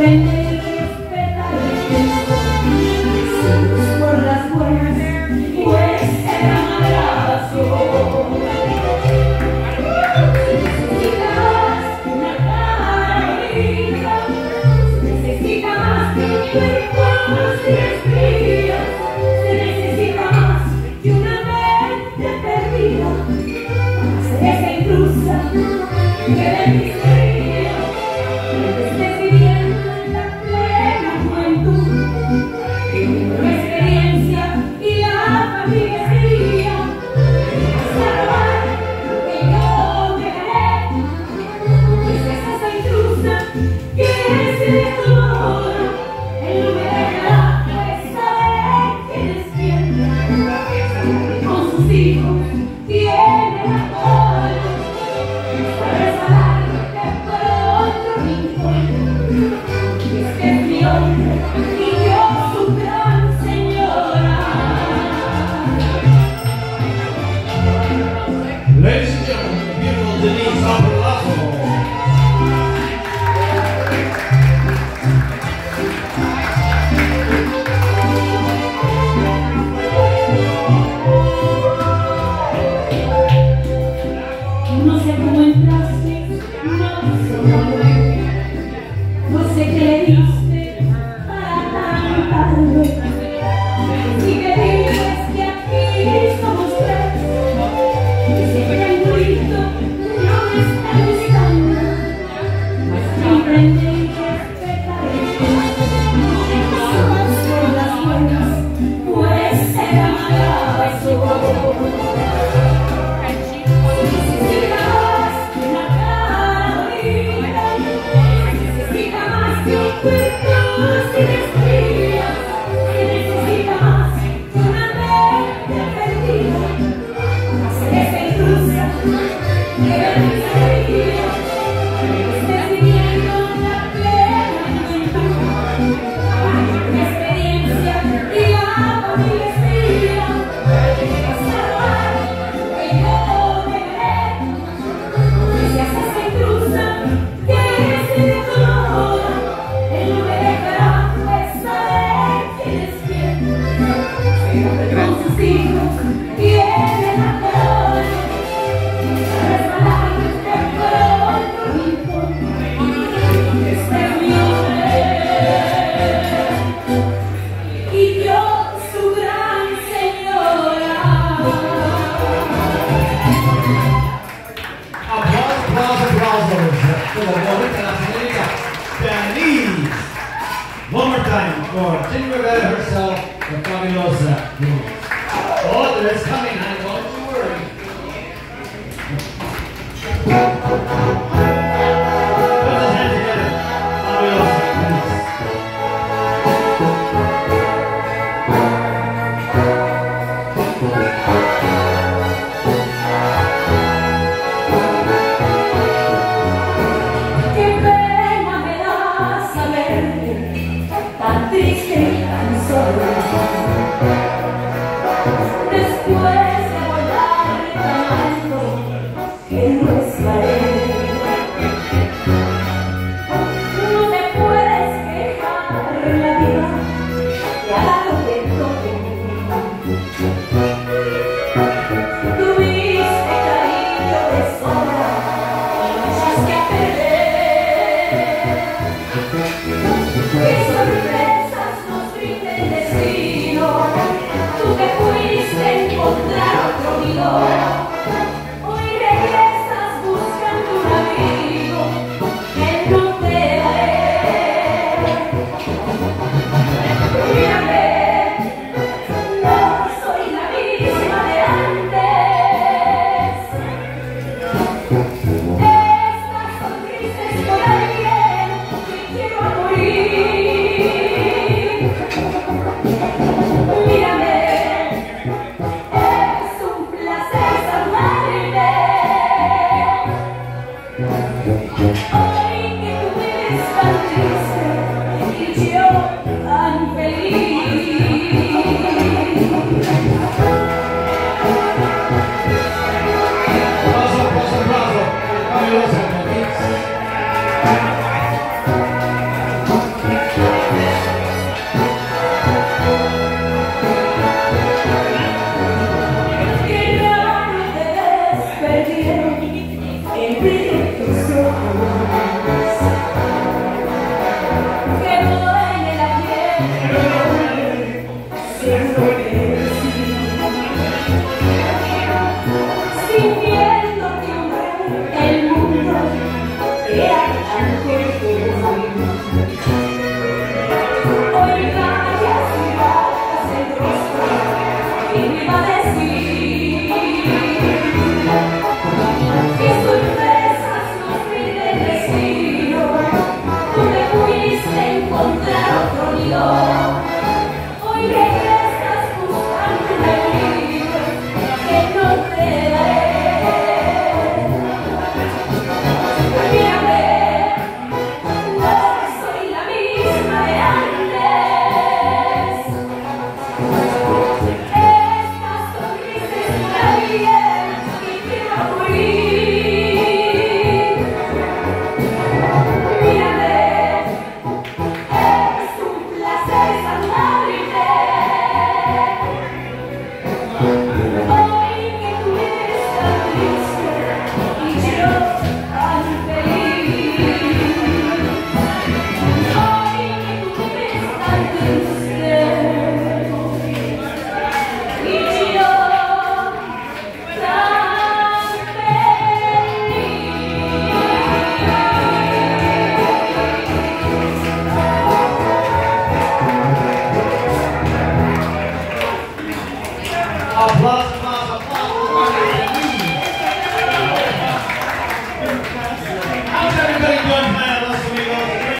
Blended Thank you. For Jenny Rivera herself, the Fabulosa. Oh, there's coming. se encuentra otro Dios.